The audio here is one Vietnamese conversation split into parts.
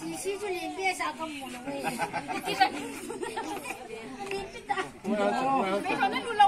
洗洗就连变啥个母了喂，这个连变的。 mấy thằng nó lâu nay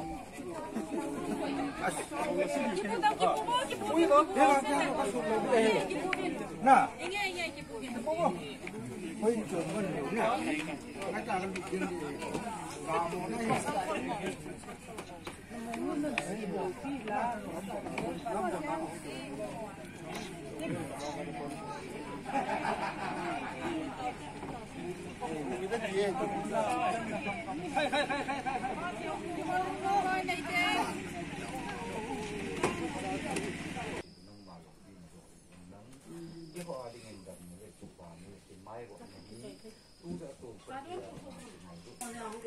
보이가 내가 한테 하고 가서 나 보고 보이 좀 보내 나 갔다 가는 게 나무나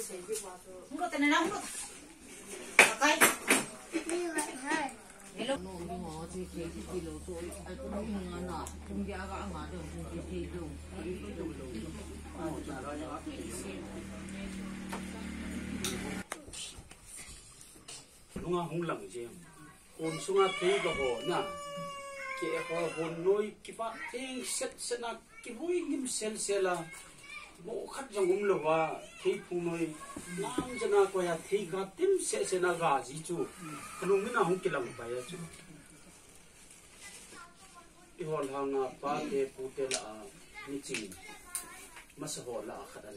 sự bị bị xem ta rồi nhưng mà nó đang không rồi nó rồi đi tắm nó lu jing ta vo hiti chu lunga hung lang je hon sunga the ga ho na ke ho hon noi ki pa teng set sena ki hui nim sel à bộ khát dòng ông lửa và thì phụ mới nam dân nào quay thì gà tim sẽ sẽ na gà gì chú cái lúc nào không kịp làm bài chú đi hòn hàng à ba để phụ để là như chỉ mà sẽ hòn là khát anh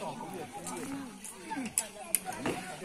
到后面工作人员还